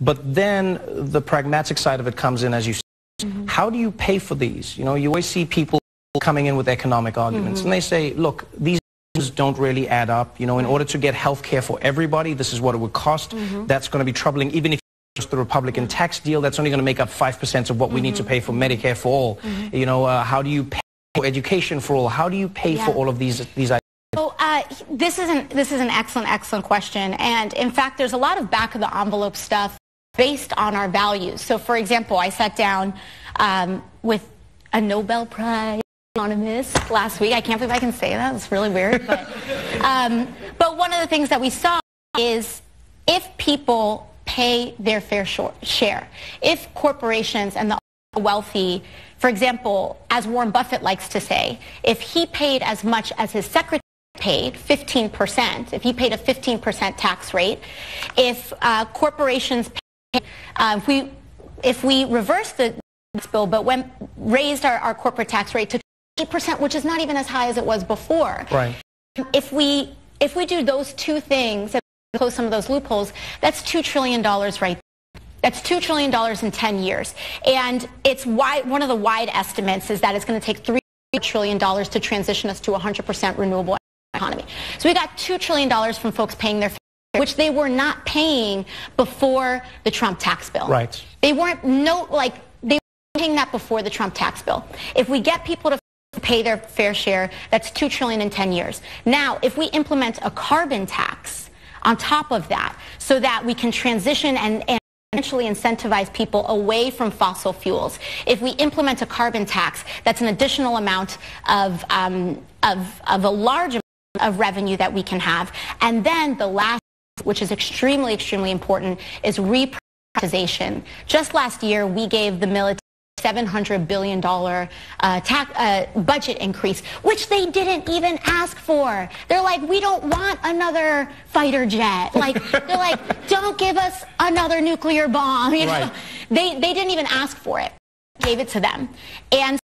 But then the pragmatic side of it comes in, as you said. Mm-hmm. How do you pay for these? You know, you always see people coming in with economic arguments, mm-hmm. and they say, look, these don't really add up. You know, in order to get health care for everybody, this is what it would cost. Mm-hmm. That's going to be troubling, even if just the Republican tax deal, that's only going to make up 5% of what we need to pay for Medicare for all. Mm-hmm. You know, uh, how do you pay for education for all? How do you pay yeah. for all of these, these items? So uh, this is an this is an excellent excellent question, and in fact, there's a lot of back of the envelope stuff based on our values. So, for example, I sat down um, with a Nobel Prize economist last week. I can't believe I can say that. It's really weird, but um, but one of the things that we saw is if people pay their fair share, if corporations and the wealthy for example, as Warren Buffett likes to say, if he paid as much as his secretary paid 15%, if he paid a 15% tax rate, if uh, corporations uh, if we if we reverse the bill but when raised our, our corporate tax rate to 8%, which is not even as high as it was before. Right. If we if we do those two things and close some of those loopholes, that's $2 trillion right that's $2 trillion in 10 years. And it's why one of the wide estimates is that it's going to take $3 trillion to transition us to 100% renewable economy. So we got $2 trillion from folks paying their which they were not paying before the Trump tax bill. Right. They weren't no like they were paying that before the Trump tax bill. If we get people to pay their fair share, that's 2 trillion in 10 years. Now, if we implement a carbon tax on top of that so that we can transition and, and Essentially incentivize people away from fossil fuels. If we implement a carbon tax, that's an additional amount of, um, of, of a large amount of revenue that we can have. And then the last, which is extremely, extremely important, is reprivatization. Just last year, we gave the military $700 billion uh, tax, uh, budget increase, which they didn't even ask for. They're like, we don't want another fighter jet. Like, they're like, don't give us another nuclear bomb. You know? Right. They, they didn't even ask for it. Gave it to them. And